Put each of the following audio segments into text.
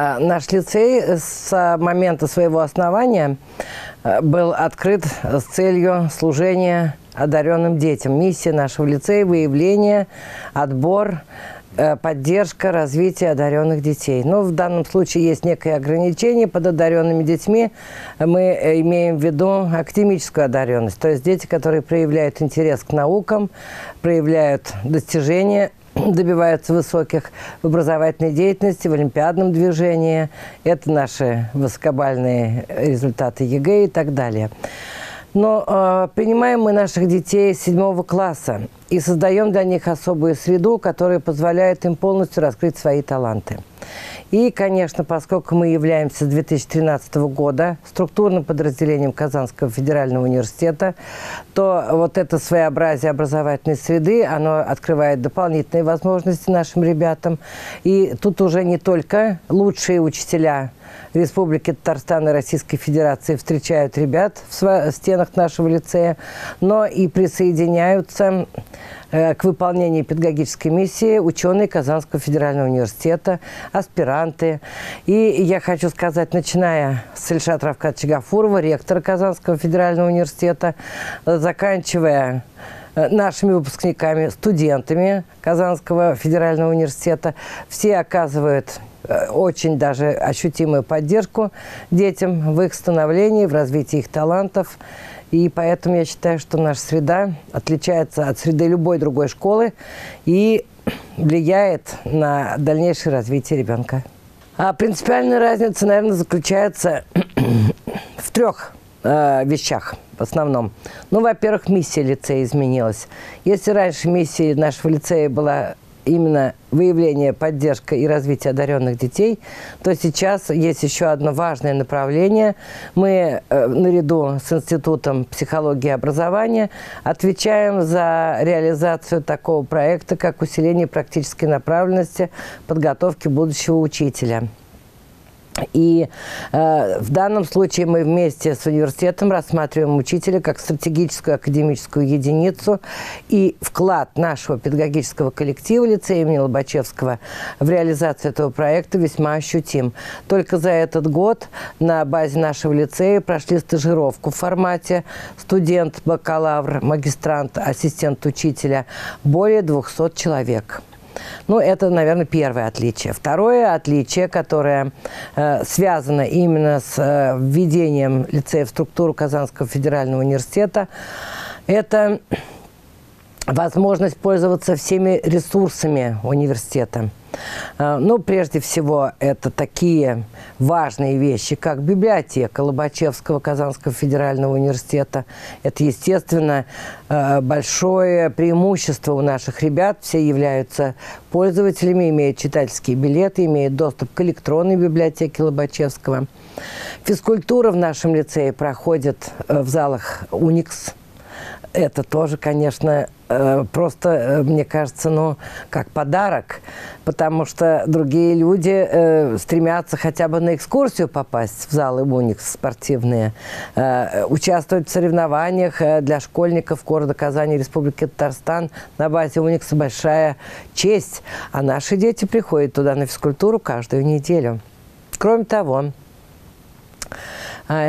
А, наш лицей с момента своего основания э, был открыт с целью служения одаренным детям. Миссия нашего лицея – выявление, отбор, э, поддержка, развитие одаренных детей. Но в данном случае есть некое ограничение под одаренными детьми. Мы имеем в виду академическую одаренность, то есть дети, которые проявляют интерес к наукам, проявляют достижения добиваются высоких в образовательной деятельности, в олимпиадном движении. Это наши высокобалльные результаты ЕГЭ и так далее. Но э, принимаем мы наших детей седьмого класса и создаем для них особую среду, которая позволяет им полностью раскрыть свои таланты. И, конечно, поскольку мы являемся с 2013 года структурным подразделением Казанского федерального университета, то вот это своеобразие образовательной среды, оно открывает дополнительные возможности нашим ребятам. И тут уже не только лучшие учителя Республики Татарстан и Российской Федерации встречают ребят в стенах нашего лицея, но и присоединяются к выполнению педагогической миссии ученые Казанского федерального университета, аспиранты. И я хочу сказать, начиная с Ильшата Равката Чагафурова, ректора Казанского федерального университета, заканчивая э, нашими выпускниками, студентами Казанского федерального университета. Все оказывают э, очень даже ощутимую поддержку детям в их становлении, в развитии их талантов. И поэтому я считаю, что наша среда отличается от среды любой другой школы и влияет на дальнейшее развитие ребенка. А принципиальная разница, наверное, заключается в трех э, вещах в основном. Ну, во-первых, миссия лицея изменилась. Если раньше миссия нашего лицея была именно выявление, поддержка и развитие одаренных детей, то сейчас есть еще одно важное направление. Мы э, наряду с Институтом психологии и образования отвечаем за реализацию такого проекта, как усиление практической направленности подготовки будущего учителя. И э, в данном случае мы вместе с университетом рассматриваем учителя как стратегическую академическую единицу. И вклад нашего педагогического коллектива лицея имени Лобачевского в реализацию этого проекта весьма ощутим. Только за этот год на базе нашего лицея прошли стажировку в формате студент, бакалавр, магистрант, ассистент учителя более 200 человек. Ну, это, наверное, первое отличие. Второе отличие, которое э, связано именно с э, введением лицея в структуру Казанского федерального университета, это возможность пользоваться всеми ресурсами университета. А, ну, прежде всего, это такие важные вещи, как библиотека Лобачевского Казанского федерального университета. Это, естественно, а, большое преимущество у наших ребят. Все являются пользователями, имеют читательские билеты, имеют доступ к электронной библиотеке Лобачевского. Физкультура в нашем лицее проходит э, в залах «Уникс», это тоже, конечно, э, просто, э, мне кажется, ну, как подарок, потому что другие люди э, стремятся хотя бы на экскурсию попасть в залы Уникс спортивные, участвовать в соревнованиях для школьников города Казани, Республики Татарстан. На базе Уникса большая честь, а наши дети приходят туда на физкультуру каждую неделю. Кроме того,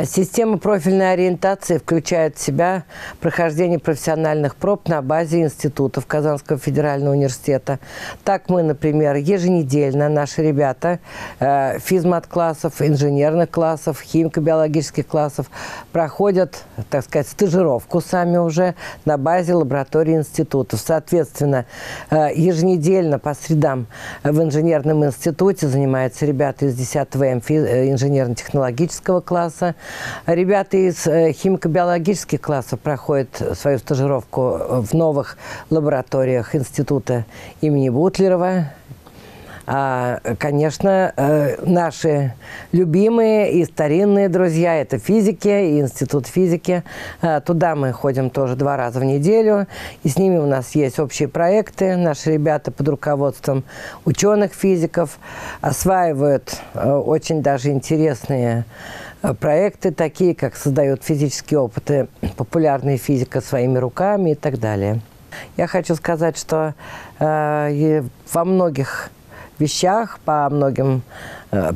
система профильной ориентации включает в себя прохождение профессиональных проб на базе институтов Казанского федерального университета. Так мы, например, еженедельно наши ребята э, физмат-классов, инженерных классов, химико-биологических классов проходят, так сказать, стажировку сами уже на базе лаборатории институтов. Соответственно, э, еженедельно по средам в инженерном институте занимаются ребята из 10 м э, инженерно-технологического класса, Ребята из э, химико-биологических классов проходят свою стажировку в новых лабораториях института имени Бутлерова. А, конечно, э, наши любимые и старинные друзья – это физики Институт физики. А, туда мы ходим тоже два раза в неделю, и с ними у нас есть общие проекты. Наши ребята под руководством ученых-физиков осваивают э, очень даже интересные проекты такие, как создают физические опыты популярная физика своими руками и так далее. Я хочу сказать, что э, во многих вещах, по многим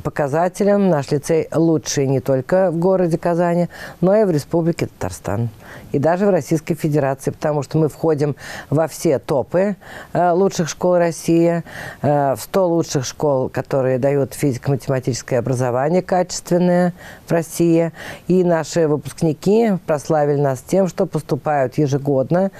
показателям наш лицей лучший не только в городе Казани, но и в Республике Татарстан. И даже в Российской Федерации, потому что мы входим во все топы э, лучших школ России, в 100 лучших школ, которые дают физико-математическое образование качественное в России. И наши выпускники прославили нас тем, что поступают ежегодно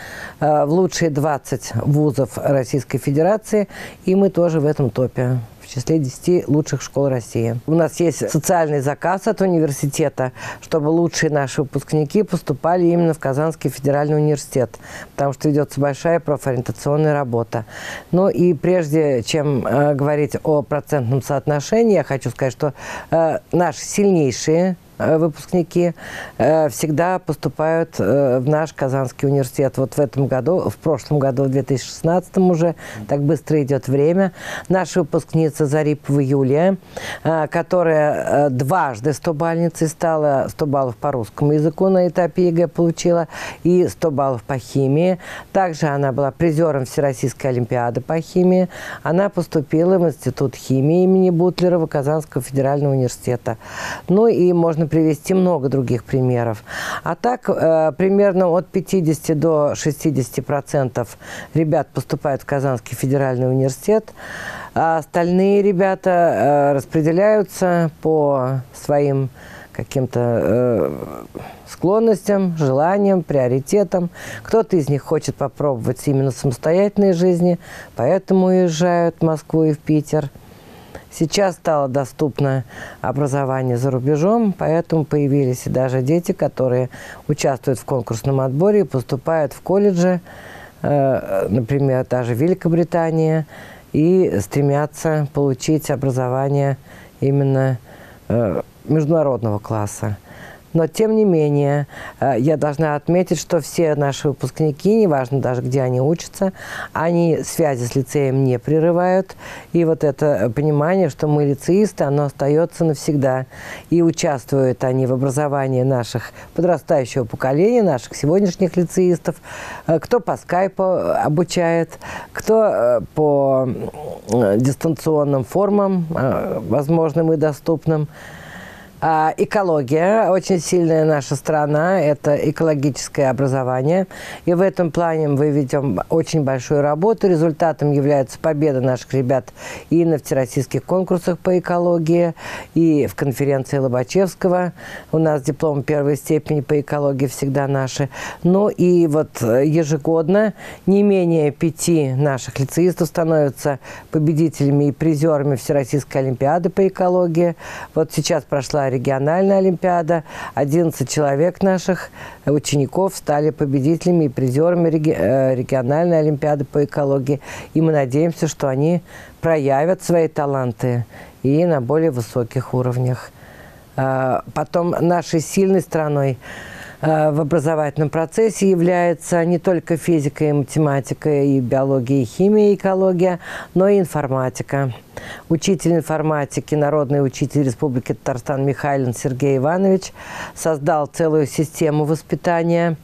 в лучшие 20 вузов Российской Федерации, и мы тоже в этом топе числе 10 лучших школ России. У нас есть социальный заказ от университета, чтобы лучшие наши выпускники поступали именно в Казанский федеральный университет, потому что ведется большая профориентационная работа. Ну и прежде чем э, говорить о процентном соотношении, я хочу сказать, что э, наши сильнейшие выпускники э, всегда поступают э, в наш Казанский университет. Вот в этом году, в прошлом году, в 2016 уже, так быстро идет время, наша выпускница Зарипова Юлия, которая дважды 100-балльницей стала, 100 баллов по русскому языку на этапе ЕГЭ получила и 100 баллов по химии. Также она была призером Всероссийской олимпиады по химии. Она поступила в Институт химии имени Бутлерова Казанского федерального университета. Ну и можно привести много других примеров. А так, э, примерно от 50 до 60 процентов ребят поступают в Казанский федеральный университет, а остальные ребята э, распределяются по своим каким-то э, склонностям, желаниям, приоритетам. Кто-то из них хочет попробовать именно самостоятельной жизни, поэтому уезжают в Москву и в Питер – Сейчас стало доступно образование за рубежом, поэтому появились даже дети, которые участвуют в конкурсном отборе и поступают в колледжи, э, например, даже Великобритания, и стремятся получить образование именно э, международного класса. Но, тем не менее, э, я должна отметить, что все наши выпускники, неважно даже, где они учатся, они связи с лицеем не прерывают. И вот это понимание, что мы лицеисты, оно остается навсегда. И участвуют они в образовании наших подрастающего поколения, наших сегодняшних лицеистов. Э, кто по скайпу обучает, кто э, по дистанционным формам, возможным и доступным. А, экология, очень сильная наша страна, это экологическое образование. И в этом плане мы ведем очень большую работу. Результатом является победа наших ребят и на всероссийских конкурсах по экологии, и в конференции Лобачевского. У нас диплом первой степени по экологии всегда наши. Ну и вот ежегодно не менее пяти наших лицеистов становятся победителями и призерами Всероссийской Олимпиады по экологии. Вот сейчас прошла региональная олимпиада. 11 человек наших учеников стали победителями и призерами э, региональной олимпиады по экологии. И мы надеемся, что они проявят свои таланты и на более высоких уровнях. А, потом нашей сильной стороной Э, в образовательном процессе является не только физика и математика, и биология, и химия, и экология, но и информатика. Учитель информатики, народный учитель Республики Татарстан Михайлин Сергей Иванович создал целую систему воспитания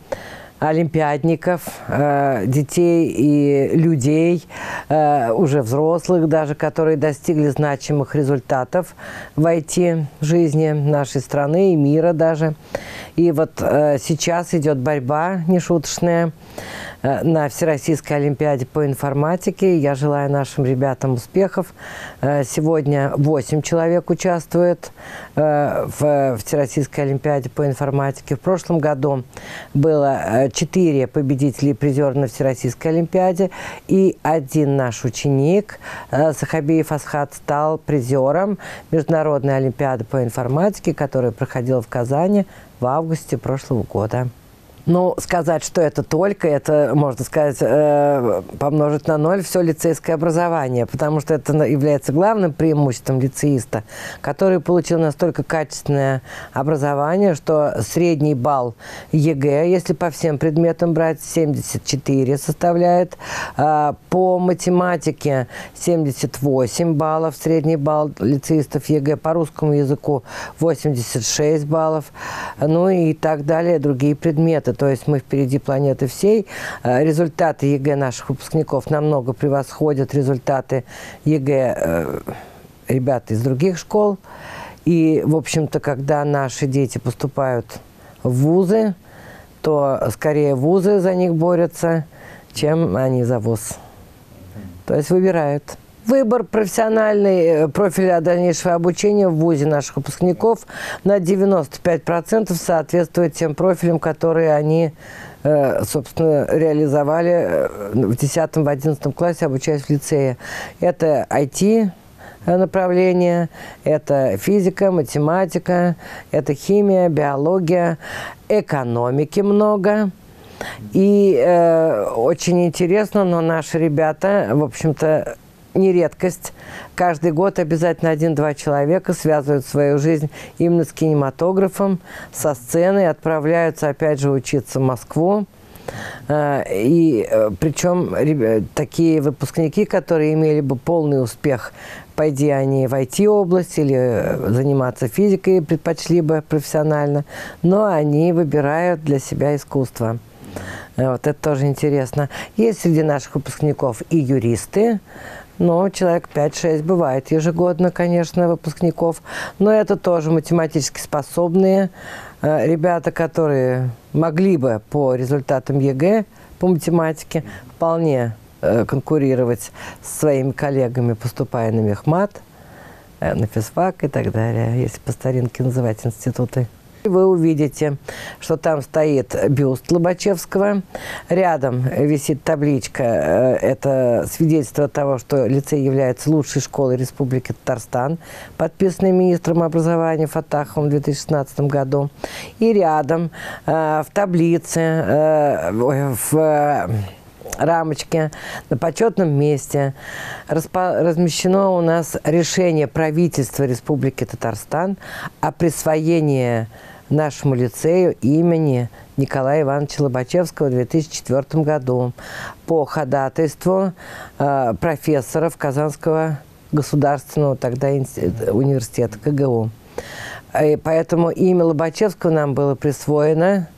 олимпиадников, э, детей и людей, э, уже взрослых даже, которые достигли значимых результатов в IT-жизни нашей страны и мира даже. И вот э, сейчас идет борьба нешуточная на Всероссийской Олимпиаде по информатике. Я желаю нашим ребятам успехов. Э, сегодня 8 человек участвует э, в Всероссийской Олимпиаде по информатике. В прошлом году было 4 победителей и на Всероссийской Олимпиаде. И один наш ученик, Сахабиев Асхат, стал призером Международной Олимпиады по информатике, которая проходила в Казани в августе прошлого года. Ну, сказать, что это только, это, можно сказать, э, помножить на ноль все лицейское образование, потому что это является главным преимуществом лицеиста, который получил настолько качественное образование, что средний балл ЕГЭ, если по всем предметам брать, 74 составляет, э, по математике 78 баллов, средний балл лицеистов ЕГЭ, по русскому языку 86 баллов, ну и так далее, другие предметы то есть мы впереди планеты всей. Э, результаты ЕГЭ наших выпускников намного превосходят результаты ЕГЭ э, ребята из других школ. И, в общем-то, когда наши дети поступают в вузы, то скорее вузы за них борются, чем они за вуз. То есть выбирают. Выбор профессиональный э, профиля дальнейшего обучения в ВУЗе наших выпускников на 95% соответствует тем профилям, которые они, э, собственно, реализовали э, в 10-11 классе, обучаясь в лицее. Это IT, направления. Это физика, математика, это химия, биология, экономики много. И э, очень интересно, но наши ребята, в общем-то, не редкость. Каждый год обязательно один-два человека связывают свою жизнь именно с кинематографом, со сценой, отправляются опять же учиться в Москву. А, и э, причем такие выпускники, которые имели бы полный успех, пойди они в IT-область или э, заниматься физикой, предпочли бы профессионально, но они выбирают для себя искусство. Э, вот это тоже интересно. Есть среди наших выпускников и юристы, но человек 5-6 бывает ежегодно, конечно, выпускников. Но это тоже математически способные э, ребята, которые могли бы по результатам ЕГЭ по математике вполне э, конкурировать с своими коллегами, поступая на мехмат, э, на физфак и так далее, если по старинке называть институты. Вы увидите, что там стоит бюст Лобачевского. Рядом висит табличка. Э, это свидетельство того, что лицей является лучшей школой Республики Татарстан, подписанной министром образования Фатаховым в 2016 году. И рядом э, в таблице, э, в рамочке на почетном месте размещено у нас решение правительства Республики Татарстан о присвоении нашему лицею имени Николая Ивановича Лобачевского в 2004 году по ходатайству э, профессоров Казанского государственного тогда университета КГУ. И поэтому имя Лобачевского нам было присвоено,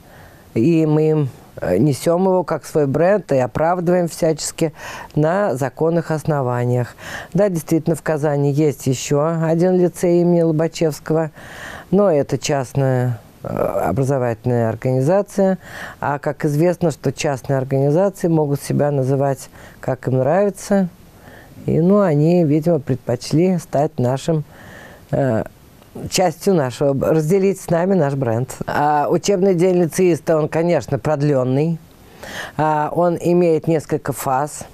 и мы им э, несем его как свой бренд и оправдываем всячески на законных основаниях. Да, действительно, в Казани есть еще один лицей имени Лобачевского – но это частная э, образовательная организация, а как известно, что частные организации могут себя называть как им нравится, и ну, они, видимо, предпочли стать нашим э, частью нашего, разделить с нами наш бренд. А учебный день лицеиста, он, конечно, продленный. А, он имеет несколько фаз.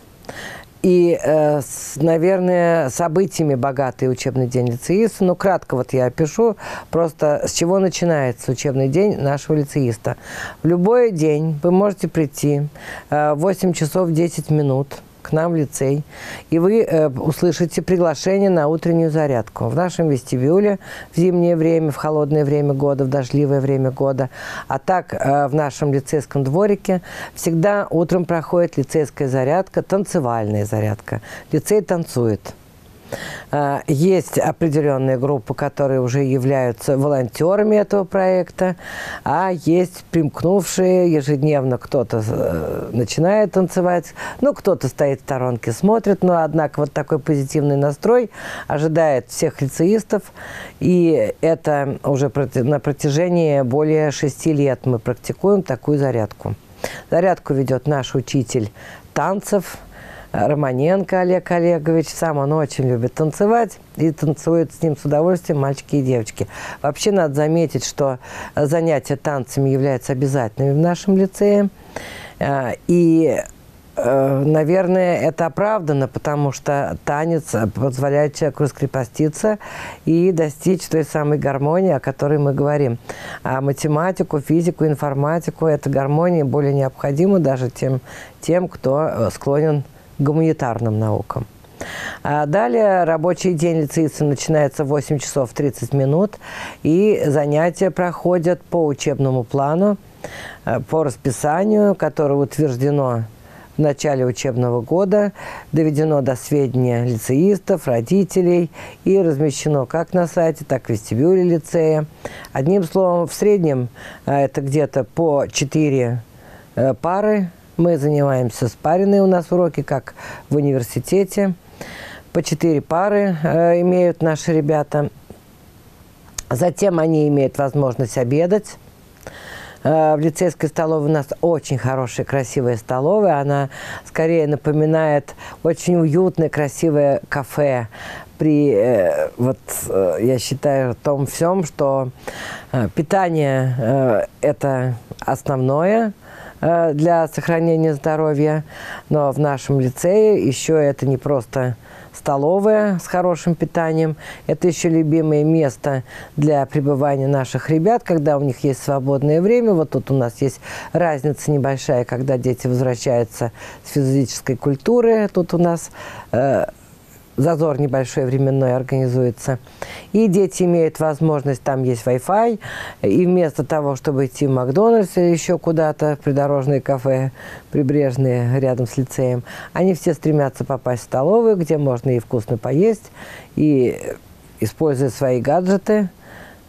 И, э, с, наверное, событиями богатый учебный день лицеиста. Ну, кратко вот я опишу, просто с чего начинается учебный день нашего лицеиста. В любой день вы можете прийти э, 8 часов 10 минут – к нам в лицей, и вы э, услышите приглашение на утреннюю зарядку в нашем вестибюле в зимнее время, в холодное время года, в дождливое время года. А так э, в нашем лицейском дворике всегда утром проходит лицейская зарядка, танцевальная зарядка. Лицей танцует. А, есть определенные группы, которые уже являются волонтерами этого проекта, а есть примкнувшие ежедневно. Кто-то э, начинает танцевать, ну, кто-то стоит в сторонке, смотрит, но, однако, вот такой позитивный настрой ожидает всех лицеистов, и это уже на протяжении более шести лет мы практикуем такую зарядку. Зарядку ведет наш учитель танцев – Романенко Олег Олегович. Сам он очень любит танцевать и танцует с ним с удовольствием мальчики и девочки. Вообще надо заметить, что занятия танцами являются обязательными в нашем лицее. А, и э, Наверное, это оправдано, потому что танец позволяет человеку раскрепоститься и достичь той самой гармонии, о которой мы говорим. А математику, физику, информатику – эта гармония более необходима даже тем, тем кто э, склонен гуманитарным наукам. А далее рабочий день лицеиста начинается в 8 часов 30 минут, и занятия проходят по учебному плану, э, по расписанию, которое утверждено в начале учебного года, доведено до сведения лицеистов, родителей и размещено как на сайте, так и в вестибюле лицея. Одним словом, в среднем э, это где-то по 4 э, пары мы занимаемся спаренные у нас уроки, как в университете. по четыре пары э, имеют наши ребята. Затем они имеют возможность обедать. Э, в лицейской столовой у нас очень хорошая, красивая столовая. Она скорее напоминает очень уютное, красивое кафе при, э, вот, э, я считаю, том всем, что питание – это основное – для сохранения здоровья, но в нашем лицее еще это не просто столовая с хорошим питанием. Это еще любимое место для пребывания наших ребят, когда у них есть свободное время. Вот тут у нас есть разница небольшая, когда дети возвращаются с физической культуры. Тут у нас э, зазор небольшой временной организуется. И дети имеют возможность, там есть Wi-Fi, и вместо того, чтобы идти в Макдональдс или еще куда-то, в придорожные кафе прибрежные рядом с лицеем, они все стремятся попасть в столовую, где можно и вкусно поесть, и используя свои гаджеты,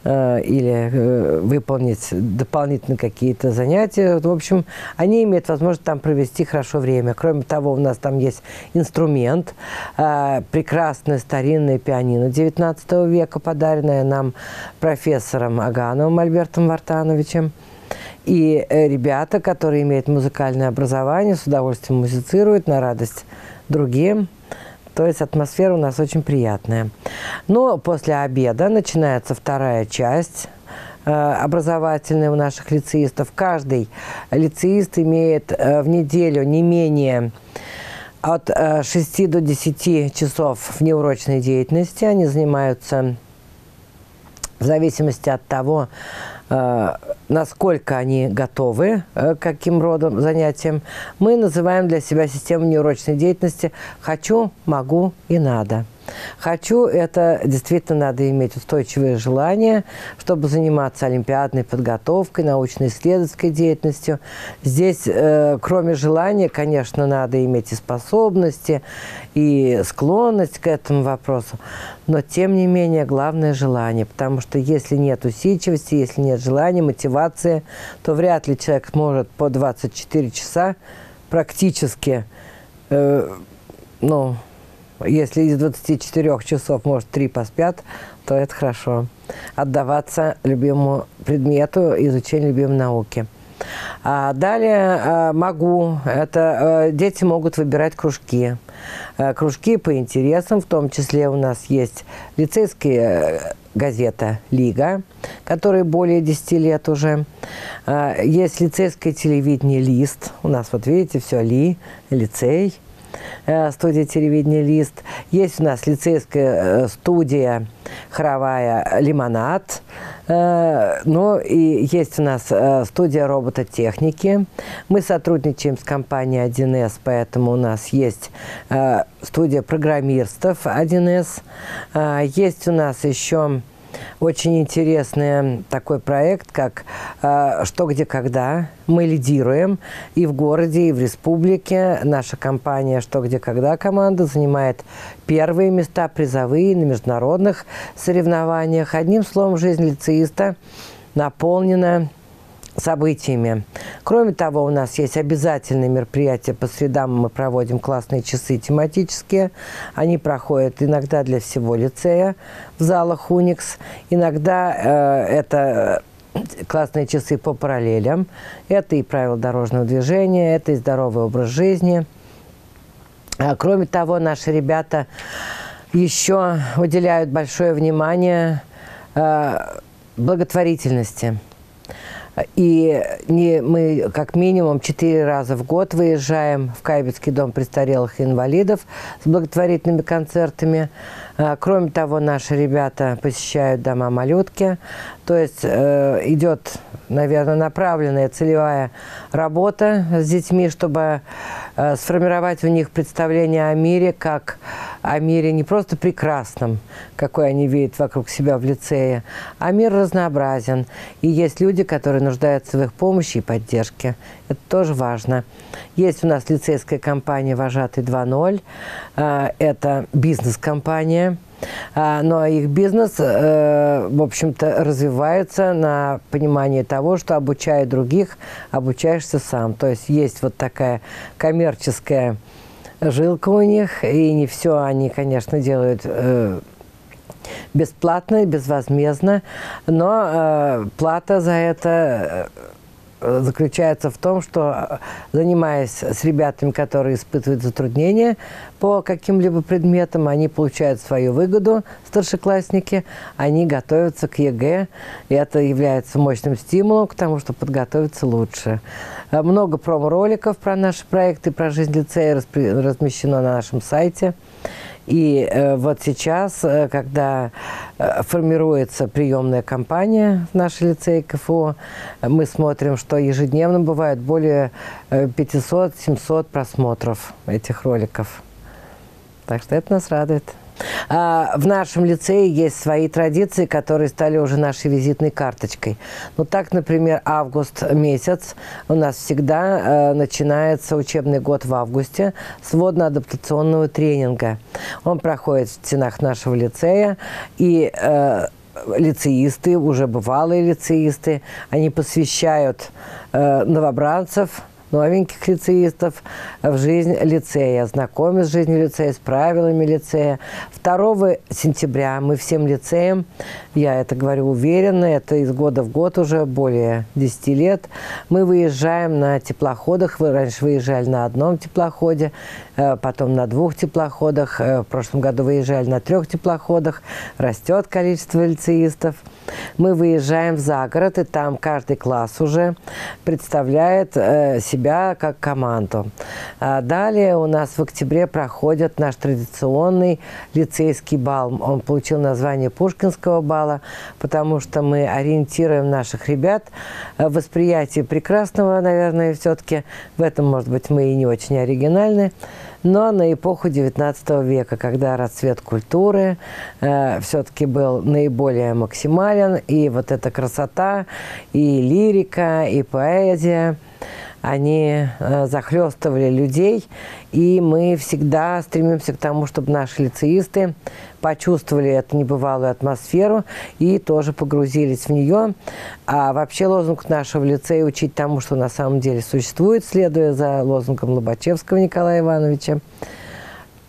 или э, выполнить дополнительно какие-то занятия. В общем, они имеют возможность там провести хорошо время. Кроме того, у нас там есть инструмент, э, прекрасное старинное пианино 19 века, подаренное нам профессором Агановым Альбертом Вартановичем. И ребята, которые имеют музыкальное образование, с удовольствием музицируют на радость другим. То есть атмосфера у нас очень приятная. Но после обеда начинается вторая часть э, образовательная у наших лицеистов. Каждый лицеист имеет э, в неделю не менее от 6 э, до 10 часов внеурочной деятельности. Они занимаются в зависимости от того, насколько они готовы э, к каким родом занятиям, мы называем для себя систему неурочной деятельности «хочу», «могу» и «надо». Хочу, это действительно надо иметь устойчивое желание, чтобы заниматься олимпиадной подготовкой, научно-исследовательской деятельностью. Здесь, э, кроме желания, конечно, надо иметь и способности, и склонность к этому вопросу. Но, тем не менее, главное желание, потому что если нет усидчивости, если нет желания, мотивации, то вряд ли человек сможет по 24 часа практически э, ну, если из 24 часов, может, 3 поспят, то это хорошо. Отдаваться любимому предмету, изучению любимой науки. А далее а, могу, это а, дети могут выбирать кружки. А, кружки по интересам, в том числе у нас есть лицейская газета «Лига», которой более 10 лет уже. Есть лицейское телевидение «Лист». У нас, вот видите, все «Ли», лицей – студия телевидения «Лист». Есть у нас лицейская э, студия хоровая «Лимонад». Э, ну и есть у нас студия робототехники. Мы сотрудничаем с компанией 1С, поэтому у нас есть студия программистов 1С. Есть у нас еще очень интересный такой проект, как э, «Что, где, когда». Мы лидируем и в городе, и в республике. Наша компания «Что, где, когда» команда занимает первые места, призовые на международных соревнованиях. Одним словом, жизнь лицеиста наполнена событиями. Кроме того, у нас есть обязательные мероприятия по средам. Мы проводим классные часы тематические. Они проходят иногда для всего лицея в залах «Уникс». Иногда э, это классные часы по параллелям. Это и правила дорожного движения, это и здоровый образ жизни. А, кроме того, наши ребята еще уделяют большое внимание э, благотворительности. И не, мы как минимум четыре раза в год выезжаем в Кайбецкий дом престарелых и инвалидов с благотворительными концертами. А, кроме того, наши ребята посещают дома малютки. То есть э, идет, наверное, направленная целевая работа с детьми, чтобы э, сформировать у них представление о мире как о мире не просто прекрасном, какой они видят вокруг себя в лицее, а мир разнообразен. И есть люди, которые нуждаются в их помощи и поддержке. Это тоже важно. Есть у нас лицейская компания «Вожатый 2.0». А, это бизнес-компания. А, но их бизнес, э, в общем-то, развивается на понимании того, что обучая других, обучаешься сам. То есть есть вот такая коммерческая жилка у них, и не все они, конечно, делают э, бесплатно, безвозмездно, но э, плата за это э, заключается в том, что занимаясь с ребятами, которые испытывают затруднения по каким-либо предметам, они получают свою выгоду, старшеклассники, они готовятся к ЕГЭ, и это является мощным стимулом к тому, чтобы подготовиться лучше. Э, много промо-роликов про наши проекты, про жизнь лицея размещено на нашем сайте. И э, вот сейчас, э, когда э, формируется приемная кампания в нашей лицее КФО, мы смотрим, что ежедневно бывает более 500-700 просмотров этих роликов. Так что это нас радует. А, в нашем лицее есть свои традиции, которые стали уже нашей визитной карточкой. Ну так, например, август месяц у нас всегда э, начинается учебный год в августе с водно-адаптационного тренинга. Он проходит в стенах нашего лицея и э, лицеисты, уже бывалые лицеисты, они посвящают э, новобранцев новеньких лицеистов в жизнь лицея, знакомят с жизнью лицея, с правилами лицея. 2 сентября мы всем лицеям, я это говорю уверенно, это из года в год уже более 10 лет, мы выезжаем на теплоходах. Вы раньше выезжали на одном теплоходе, э, потом на двух теплоходах. Э, в прошлом году выезжали на трех теплоходах. Растет количество лицеистов. Мы выезжаем за город, и там каждый класс уже представляет э, себя как команду. А далее у нас в октябре проходит наш традиционный лицейский бал. Он получил название Пушкинского бала, потому что мы ориентируем наших ребят в восприятии прекрасного, наверное, все-таки. В этом, может быть, мы и не очень оригинальны но на эпоху XIX века, когда расцвет культуры э, все-таки был наиболее максимален, и вот эта красота, и лирика, и поэзия – они э, захлестывали людей, и мы всегда стремимся к тому, чтобы наши лицеисты почувствовали эту небывалую атмосферу и тоже погрузились в нее. А вообще лозунг нашего лицея «Учить тому, что на самом деле существует», следуя за лозунгом Лобачевского Николая Ивановича.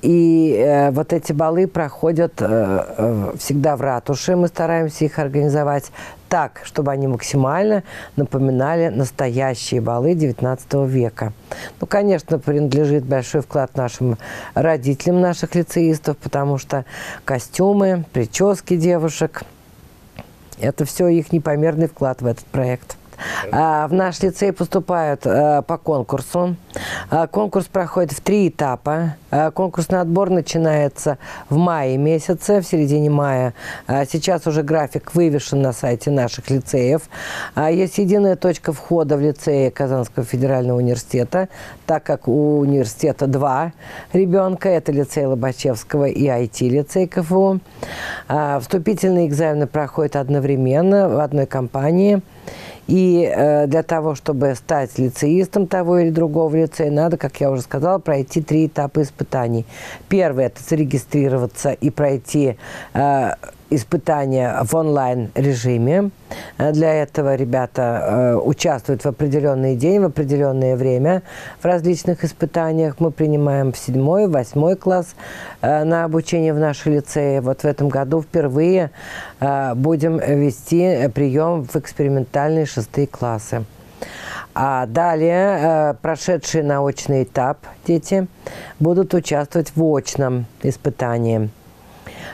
И э, вот эти балы проходят э, э, всегда в ратуше. Мы стараемся их организовать так, чтобы они максимально напоминали настоящие балы XIX века. Ну, конечно, принадлежит большой вклад нашим родителям наших лицеистов, потому что костюмы, прически девушек – это все их непомерный вклад в этот проект. А, в наш лицей поступают а, по конкурсу. А, конкурс проходит в три этапа. Конкурсный отбор начинается в мае месяце, в середине мая. Сейчас уже график вывешен на сайте наших лицеев. Есть единая точка входа в лицее Казанского федерального университета, так как у университета два ребенка. Это лицей Лобачевского и IT-лицей КФУ. Вступительные экзамены проходят одновременно в одной компании. И э, для того, чтобы стать лицеистом того или другого лицея, надо, как я уже сказала, пройти три этапа испытаний. Первый – это зарегистрироваться и пройти э, испытания в онлайн-режиме. Э, для этого ребята э, участвуют в определенный день, в определенное время в различных испытаниях. Мы принимаем в седьмой, восьмой класс э, на обучение в нашей лицее. Вот в этом году впервые будем вести прием в экспериментальные шестые классы. А далее э, прошедшие научный этап дети будут участвовать в очном испытании.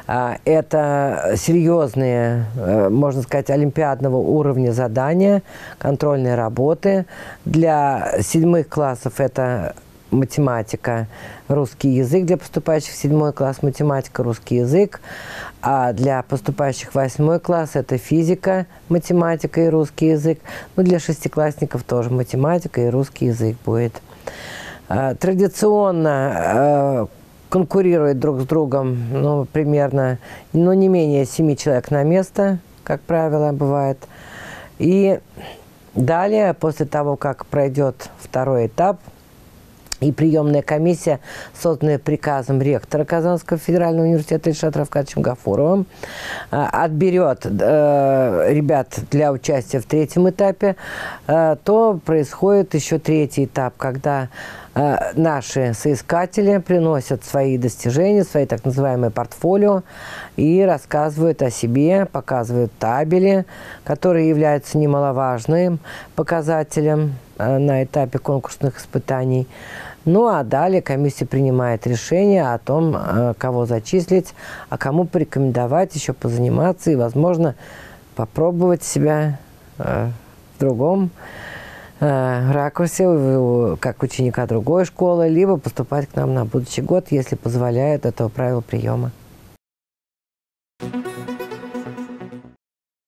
А, это серьезные, э, можно сказать, олимпиадного уровня задания, контрольные работы. Для седьмых классов это математика, русский язык для поступающих в седьмой класс, математика, русский язык. А для поступающих в восьмой класс это физика, математика и русский язык. Ну, для шестиклассников тоже математика и русский язык будет. А, традиционно э, конкурируют друг с другом, ну, примерно, ну, не менее семи человек на место, как правило, бывает. И далее, после того, как пройдет второй этап, и приемная комиссия, созданная приказом ректора Казанского федерального университета Ильшата Равкадовичем Гафуровым, э, отберет э, ребят для участия в третьем этапе, э, то происходит еще третий этап, когда э, наши соискатели приносят свои достижения, свои так называемые портфолио и рассказывают о себе, показывают табели, которые являются немаловажным показателем на этапе конкурсных испытаний. Ну а далее комиссия принимает решение о том, э, кого зачислить, а кому порекомендовать еще позаниматься и, возможно, попробовать себя э, в другом э, ракурсе, как ученика другой школы, либо поступать к нам на будущий год, если позволяет этого правила приема.